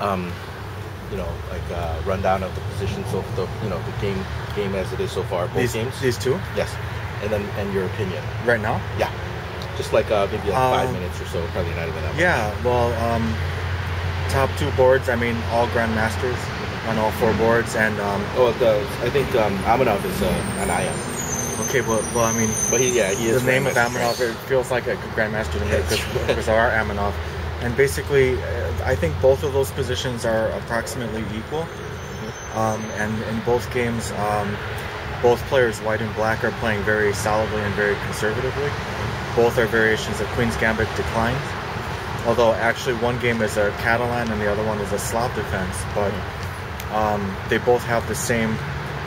um, you know, like uh, rundown of the positions of the you know the game game as it is so far. Both These, games. these two Yes, and then and your opinion. right now. Yeah, just like uh, maybe like five Um, minutes or so. Probably not even that. much. Yeah, well, um, top two boards. I mean, all grandmasters on all four boards, and um, Oh, the I think um, Amanov is uh, an IM, okay, well, well, I mean, but he yeah he is. the name of Amanov it feels like a grandmaster to me because it's true. because our Amanov, and basically, uh, I think both of those positions are approximately equal, um, and in both games, um, both players, white and black, are playing very solidly and very conservatively. Both are variations of Queen's Gambit declines. Although actually one game is a Catalan and the other one is a Slav defense, but um, they both have the same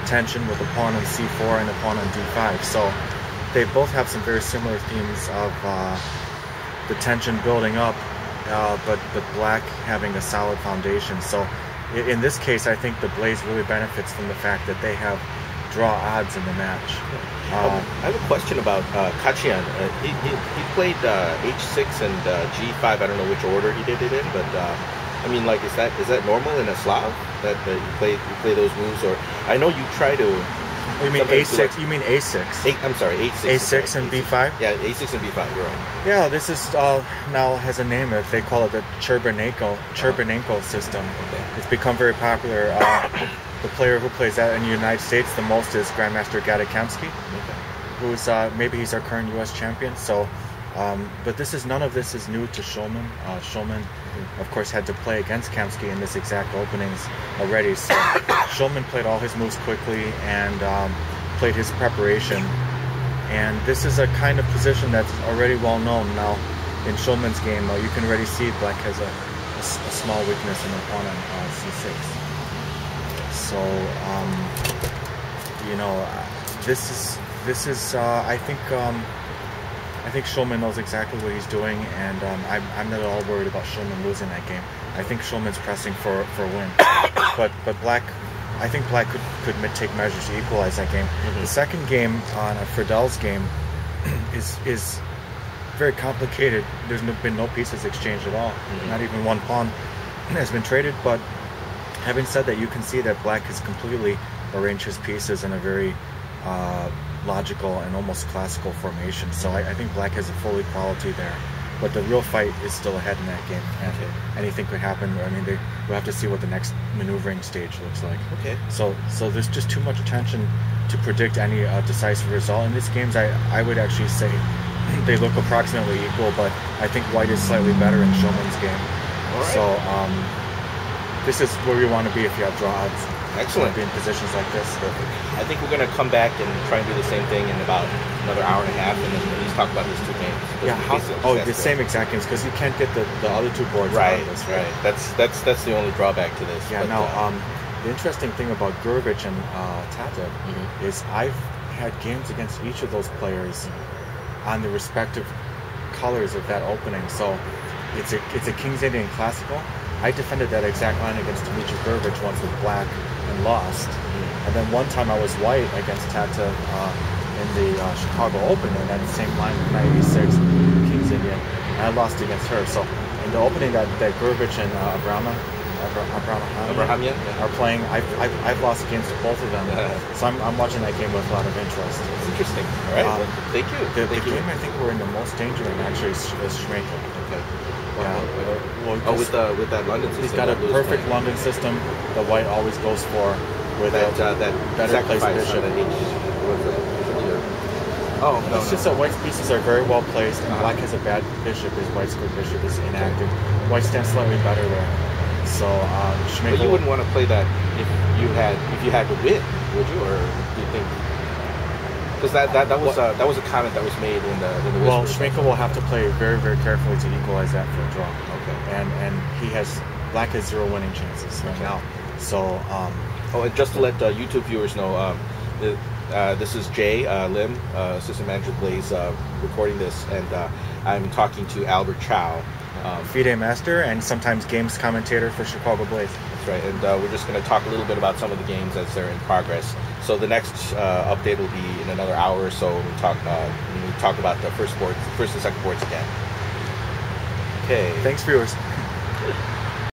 tension with a pawn on c4 and a pawn on d5. So they both have some very similar themes of uh, the tension building up, uh, but but black having a solid foundation. So in this case, I think the Blaze really benefits from the fact that they have draw odds in the match. Um, Uh, I have a question about uh, Khachiyan. Uh, he, he, he played uh, H6 and uh, G5. I don't know which order he did it in, but uh, I mean, like, is that is that normal in a Slav that you play you play those moves? Or I know you try to. You mean a6? You mean a6? Eight, I'm sorry, H6. A6 and B5? Yeah, A6 and B5. You're right. Yeah, this is uh, now has a name. If they call it the Chebanenko Chebanenko system, Okay. it's become very popular. Uh, the player who plays that in the United States the most is Grandmaster Gata Kamsky, Okay. who's uh, maybe he's our current U.S. champion. So, um, but this is none of this is new to Shulman. Uh, Shulman, of course, had to play against Kamsky in this exact openings already. So Shulman played all his moves quickly and um, played his preparation. And this is a kind of position that's already well known now in Shulman's game. Uh, you can already see Black has a small weakness in the pawn on uh, c6. So, um, you know, uh, this is this is uh, I think um, I think Shulman knows exactly what he's doing, and um, I'm, I'm not at all worried about Shulman losing that game. I think Shulman's pressing for for a win, but but Black, I think Black could could take measures to equalize that game. The second game on uh, Friedel's game is is very complicated. There's no, been no pieces exchanged at all. Mhm. Not even one pawn has been traded. But having said that, you can see that Black has completely arranged his pieces in a very uh, logical and almost classical formation. So I, I think Black has a full equality there. But the real fight is still ahead in that game, and Okay. anything could happen. I mean, they, we'll have to see what the next maneuvering stage looks like. Okay. So, so there's just too much attention to predict any uh, decisive result in these games. I, I would actually say they look approximately equal, but I think White is slightly better in Shulman's game. All right. So, um, this is where we want to be if you have draw odds. Excellent. Be in positions like this. I think we're gonna come back and try and do the same thing in about another hour and a half, and then at least talk about these two games. Those Yeah. How, oh, the same exact games because you can't get the, the other two boards. out Right, of this, right. That's that's that's the only drawback to this. Yeah. but, now, uh, um, the interesting thing about Gurevich and uh, Tata mhm. is I've had games against each of those players on the respective colors of that opening. So it's a it's a King's Indian Classical. I defended that exact line against Dmitry Gurevich once with black and lost. And then one time I was white against Tata uh, in the uh, Chicago Open, and that same line with 96 King's Indian, and I lost against her. So in the opening that that Gurevich and uh, Abra- Abrahamyan Abrahamyan, yeah. are playing, I've, I've, I've lost against both of them. So I'm, I'm watching that game with a lot of interest. It's interesting. All right. Um, well, thank you. The, the you. game I think we're in the most danger in actually is, is. Okay. Yeah. Well, Oh, with the with that London system. He's got a perfect played. London system The White always goes for. With that a, uh, that better sacrifice bishop. on that H. What was that? Yeah. Oh no, it's no. just that White's pieces are very well placed, and Uh-huh. Black has a bad bishop. His White's good bishop is inactive. White stands slightly better there. So um, Schmeichel. But you wouldn't want to play that if you had if you had to win, would you? Or do you think? Because that, that, that was uh, that was a comment that was made in the in the Well. Schmeichel will have to play very, very carefully to equalize that for a draw. Okay. And and he has Black has zero winning chances right Okay. now. So um, Oh, and just to let uh, YouTube viewers know, um, the, uh, this is Jae uh, Lim, uh, assistant manager Blaze, uh, recording this, and uh, I'm talking to Albert Chow. Um, FIDE master and sometimes games commentator for Chicago Blaze. That's right, and uh, we're just going to talk a little bit about some of the games as they're in progress. So the next uh, update will be in another hour or so. When we talk uh, when we talk about the first boards, first and second boards again. Okay. Thanks, viewers.